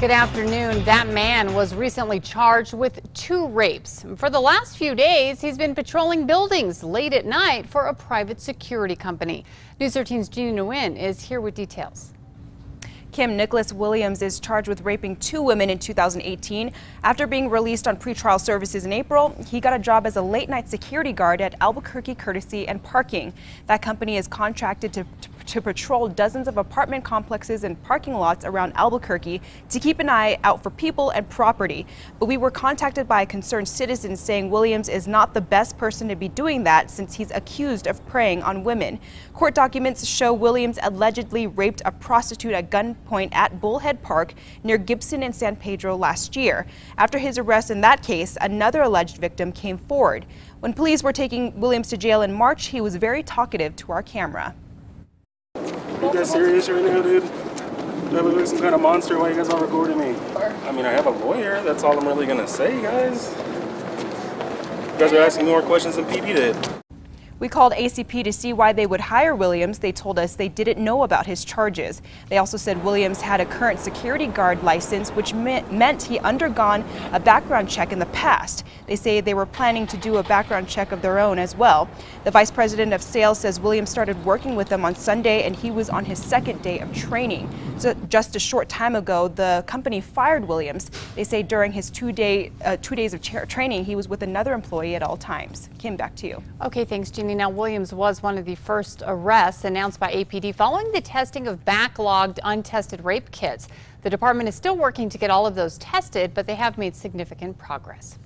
Good afternoon. That man was recently charged with two rapes. For the last few days, he's been patrolling buildings late at night for a private security company. News 13's Jeannie Nguyen is here with details. Kim Nicholas Williams is charged with raping two women in 2018. After being released on pretrial services in April, he got a job as a late night security guard at Albuquerque Courtesy and Parking. That company is contracted to, to to patrol dozens of apartment complexes and parking lots around Albuquerque to keep an eye out for people and property. But we were contacted by a concerned citizen saying Williams is not the best person to be doing that since he's accused of preying on women. Court documents show Williams allegedly raped a prostitute at gunpoint at Bullhead Park near Gibson and San Pedro last year. After his arrest in that case, another alleged victim came forward. When police were taking Williams to jail in March, he was very talkative to our camera. You guys serious right now, dude? Do I look like some kind of monster? Why you guys all recording me? I mean, I have a lawyer. That's all I'm really gonna say, guys. You guys are asking more questions than PP did. We called ACP to see why they would hire Williams. They told us they didn't know about his charges. They also said Williams had a current security guard license, which meant he undergone a background check in the past. They say they were planning to do a background check of their own as well. The vice president of sales says Williams started working with them on Sunday and he was on his second day of training. So just a short time ago, the company fired Williams. They say during his two day uh, two days of training, he was with another employee at all times. Kim, back to you. Okay, thanks, Jeannie. Now, Williams was one of the first arrests announced by APD following the testing of backlogged untested rape kits. The department is still working to get all of those tested, but they have made significant progress.